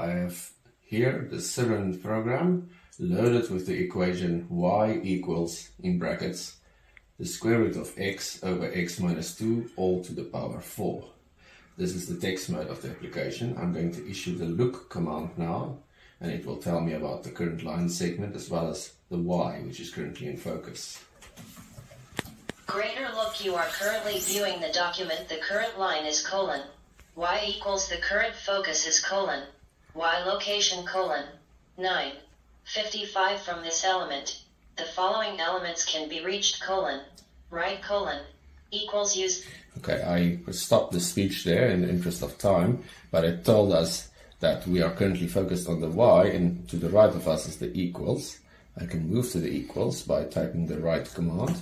I have here the Sirent program loaded with the equation y equals, in brackets, the square root of x over x minus 2 all to the power 4. This is the text mode of the application. I'm going to issue the look command now and it will tell me about the current line segment as well as the y which is currently in focus. Greater look you are currently viewing the document the current line is colon. Y equals the current focus is colon. Y location colon. 9. 55 from this element. The following elements can be reached colon. Right colon. Equals use. Okay, I stopped the speech there in the interest of time, but it told us that we are currently focused on the y and to the right of us is the equals. I can move to the equals by typing the right command.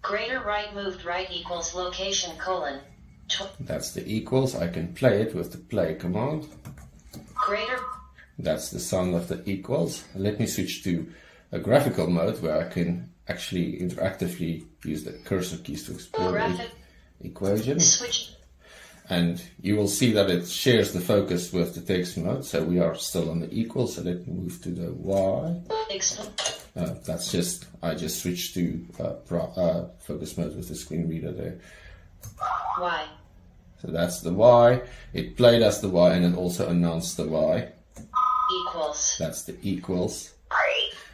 Greater right moved right equals location colon. That's the equals. I can play it with the play command. Greater. That's the sound of the equals. Let me switch to a graphical mode where I can actually interactively use the cursor keys to explore Graphic. the equation. Switch. And you will see that it shares the focus with the text mode. So we are still on the equals. So let me move to the Y. Uh, that's just, I just switched to uh, pro, uh, focus mode with the screen reader there. Y. So that's the Y. It played as the Y and it also announced the Y. Equals. That's the equals.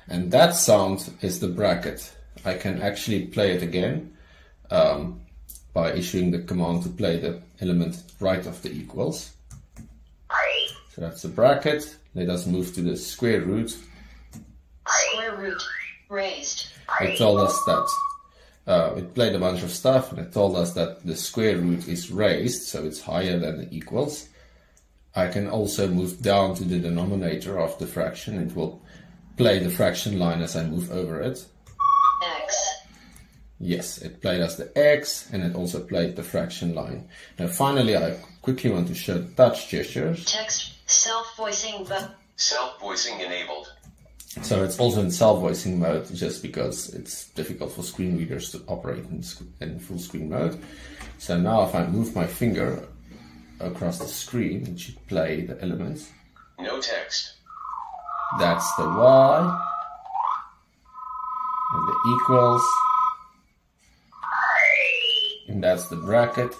And that sound is the bracket. I can actually play it again um, by issuing the command to play the element right of the equals. So that's the bracket. Let us move to the square root. Square root raised. It told us that uh, it played a bunch of stuff and it told us that the square root is raised, so it's higher than the equals. I can also move down to the denominator of the fraction. It will play the fraction line as I move over it. X. Yes, it played us the X and it also played the fraction line. Now finally I quickly want to show touch gestures. Text self-voicing but self-voicing enabled. So it's also in self-voicing mode just because it's difficult for screen readers to operate in, in full screen mode. So now if I move my finger across the screen, it should play the elements. No text. That's the Y. And the equals. And that's the bracket.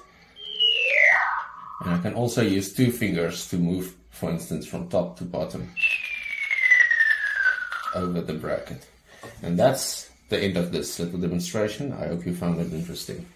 And I can also use two fingers to move, for instance, from top to bottom over the bracket. And that's the end of this little demonstration. I hope you found it interesting.